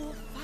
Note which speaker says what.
Speaker 1: will find